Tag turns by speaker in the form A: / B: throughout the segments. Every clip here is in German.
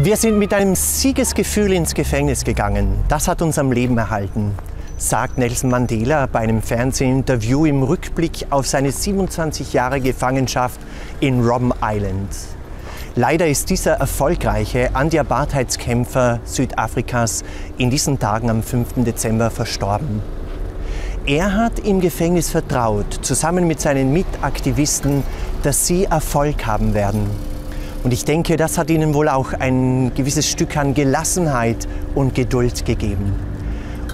A: Wir sind mit einem Siegesgefühl ins Gefängnis gegangen. Das hat uns am Leben erhalten, sagt Nelson Mandela bei einem Fernsehinterview im Rückblick auf seine 27 Jahre Gefangenschaft in Robben Island. Leider ist dieser erfolgreiche Anti-Apartheidskämpfer Südafrikas in diesen Tagen am 5. Dezember verstorben. Er hat im Gefängnis vertraut, zusammen mit seinen Mitaktivisten, dass sie Erfolg haben werden. Und ich denke, das hat ihnen wohl auch ein gewisses Stück an Gelassenheit und Geduld gegeben.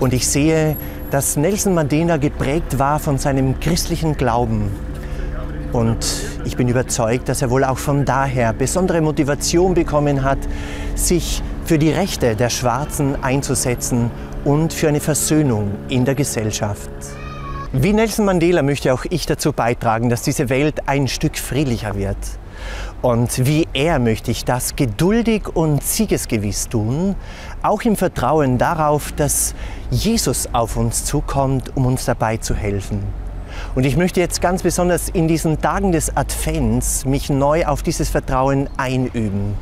A: Und ich sehe, dass Nelson Mandela geprägt war von seinem christlichen Glauben. Und ich bin überzeugt, dass er wohl auch von daher besondere Motivation bekommen hat, sich für die Rechte der Schwarzen einzusetzen und für eine Versöhnung in der Gesellschaft. Wie Nelson Mandela möchte auch ich dazu beitragen, dass diese Welt ein Stück friedlicher wird. Und wie er möchte ich das geduldig und siegesgewiss tun, auch im Vertrauen darauf, dass Jesus auf uns zukommt, um uns dabei zu helfen. Und ich möchte jetzt ganz besonders in diesen Tagen des Advents mich neu auf dieses Vertrauen einüben.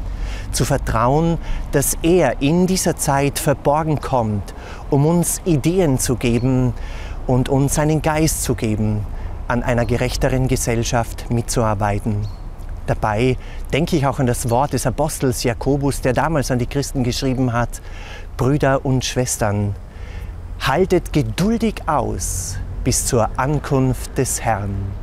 A: Zu vertrauen, dass er in dieser Zeit verborgen kommt, um uns Ideen zu geben und uns seinen Geist zu geben, an einer gerechteren Gesellschaft mitzuarbeiten. Dabei denke ich auch an das Wort des Apostels Jakobus, der damals an die Christen geschrieben hat, Brüder und Schwestern, haltet geduldig aus bis zur Ankunft des Herrn.